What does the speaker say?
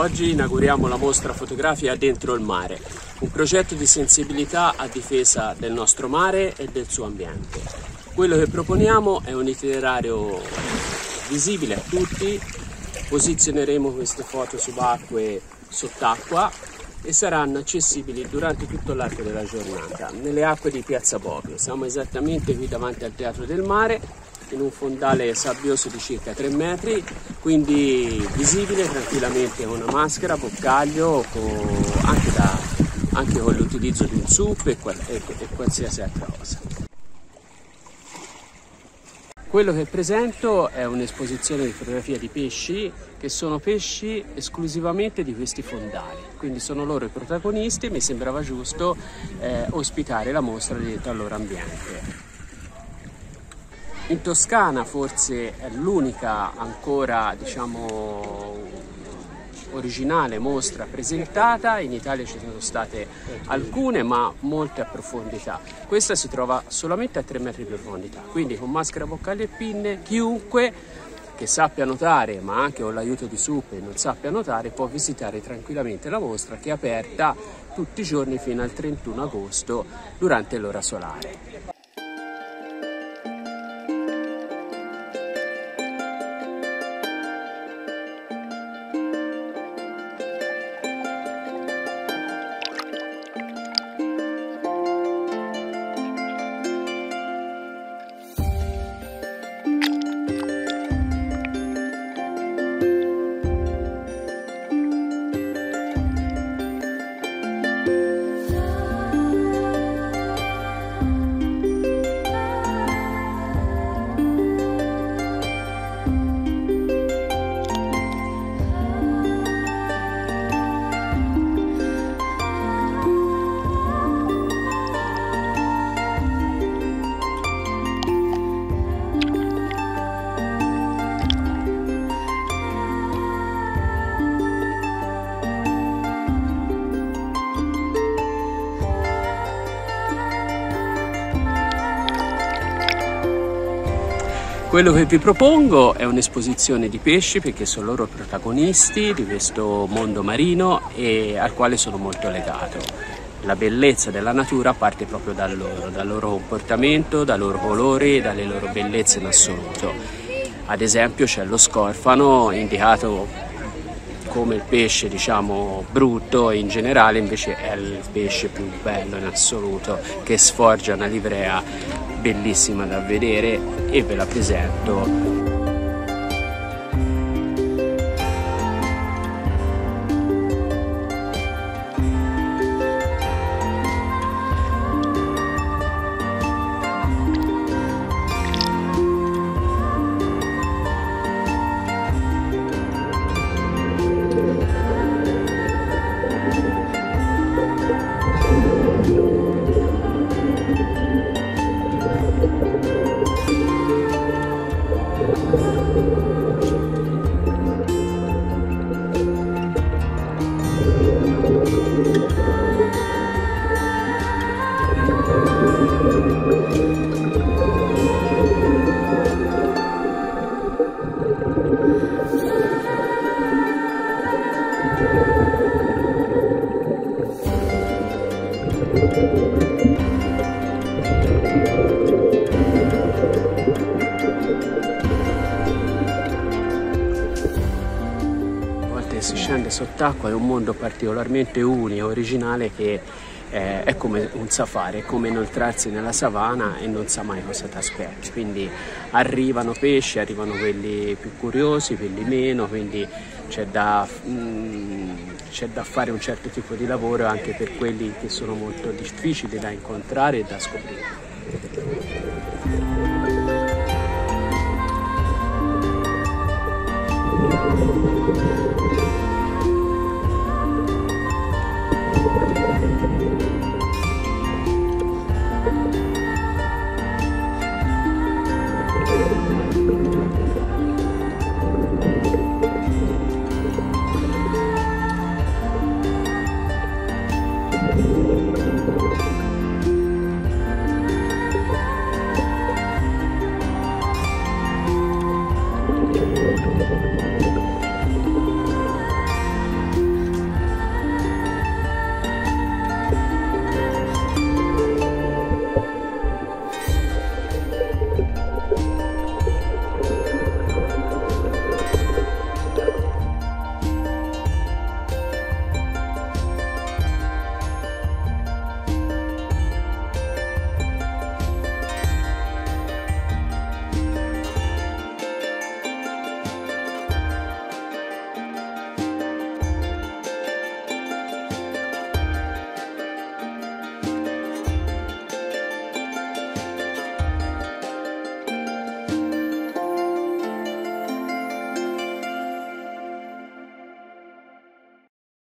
Oggi inauguriamo la mostra fotografica Dentro il mare, un progetto di sensibilità a difesa del nostro mare e del suo ambiente. Quello che proponiamo è un itinerario visibile a tutti, posizioneremo queste foto subacquee sott'acqua e saranno accessibili durante tutto l'arco della giornata nelle acque di Piazza Bobbio. Siamo esattamente qui davanti al Teatro del Mare in un fondale sabbioso di circa 3 metri, quindi visibile tranquillamente con una maschera, boccaglio, con, anche, da, anche, con l'utilizzo di un SUP e, e, e qualsiasi altra cosa. Quello che presento è un'esposizione di fotografia di pesci che sono pesci esclusivamente di questi fondali, quindi sono loro i protagonisti e mi sembrava giusto eh, ospitare la mostra dentro al loro ambiente. In Toscana forse è l'unica ancora diciamo originale mostra presentata, in Italia ci sono state alcune ma molte a profondità. Questa si trova solamente a 3 metri di profondità, quindi con maschera, boccali e pinne chiunque che sappia nuotare ma anche con l'aiuto di SUP e non sappia nuotare può visitare tranquillamente la mostra che è aperta tutti i giorni fino al 31 agosto durante l'ora solare. Quello che vi propongo è un'esposizione di pesci perché sono loro protagonisti di questo mondo marino e al quale sono molto legato. La bellezza della natura parte proprio da loro, dal loro comportamento, dai loro colori, dalle loro bellezze in assoluto. Ad esempio c'è lo scorfano indicato come il pesce diciamo brutto in generale invece è il pesce più bello in assoluto che sforgia una livrea bellissima da vedere e ve la presento scende sott'acqua è un mondo particolarmente unico, originale che eh, è come un safari, è come inoltrarsi nella savana e non sa mai cosa ti aspetti. Quindi arrivano pesci, arrivano quelli più curiosi, quelli meno, quindi c'è da, mh, c'è da fare un certo tipo di lavoro anche per quelli che sono molto difficili da incontrare e da scoprire.